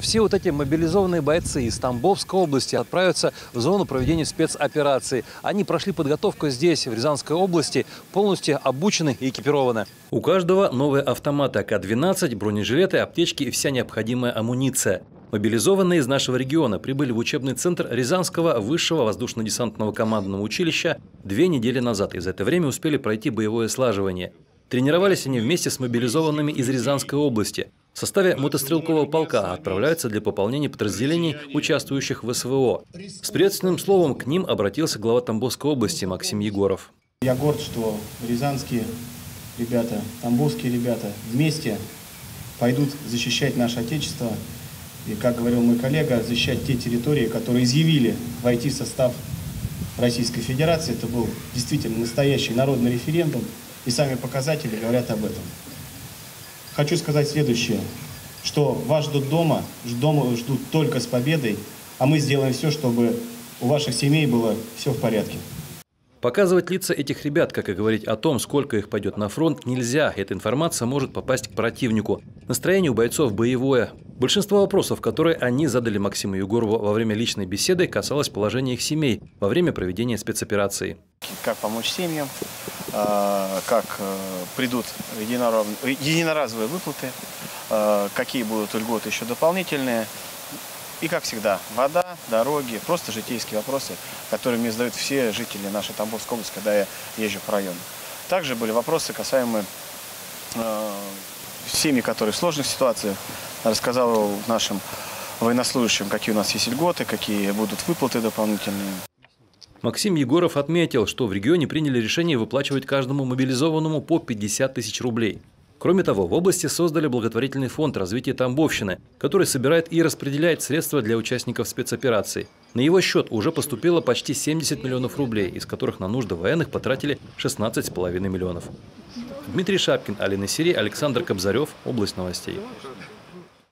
Все вот эти мобилизованные бойцы из Тамбовской области отправятся в зону проведения спецоперации. Они прошли подготовку здесь, в Рязанской области, полностью обучены и экипированы. У каждого новые автоматы АК-12, бронежилеты, аптечки и вся необходимая амуниция. Мобилизованные из нашего региона прибыли в учебный центр Рязанского высшего воздушно-десантного командного училища две недели назад и за это время успели пройти боевое слаживание. Тренировались они вместе с мобилизованными из Рязанской области. В составе мотострелкового полка отправляются для пополнения подразделений, участвующих в СВО. С приветственным словом к ним обратился глава Тамбовской области Максим Егоров. Я горд, что рязанские ребята, тамбовские ребята вместе пойдут защищать наше Отечество и, как говорил мой коллега, защищать те территории, которые изъявили войти в состав Российской Федерации. Это был действительно настоящий народный референдум, и сами показатели говорят об этом. Хочу сказать следующее, что вас ждут дома, дома ждут только с победой, а мы сделаем все, чтобы у ваших семей было все в порядке. Показывать лица этих ребят, как и говорить о том, сколько их пойдет на фронт, нельзя. Эта информация может попасть к противнику. Настроение у бойцов боевое. Большинство вопросов, которые они задали Максиму Егорову во время личной беседы, касалось положения их семей во время проведения спецоперации. Как помочь семьям, как э, придут единоразовые выплаты, а, какие будут льготы еще дополнительные. И, как всегда, вода, дороги, просто житейские вопросы, которые мне задают все жители нашей Тамбовской области, когда я езжу по району. Также были вопросы, касаемые э, семьи, которые в сложных ситуациях. Рассказал нашим военнослужащим, какие у нас есть льготы, какие будут выплаты дополнительные. Максим Егоров отметил, что в регионе приняли решение выплачивать каждому мобилизованному по 50 тысяч рублей. Кроме того, в области создали благотворительный фонд развития Тамбовщины, который собирает и распределяет средства для участников спецоперации. На его счет уже поступило почти 70 миллионов рублей, из которых на нужды военных потратили 16,5 миллионов. Дмитрий Шапкин, Алина Сири, Александр Кобзарев. Область новостей.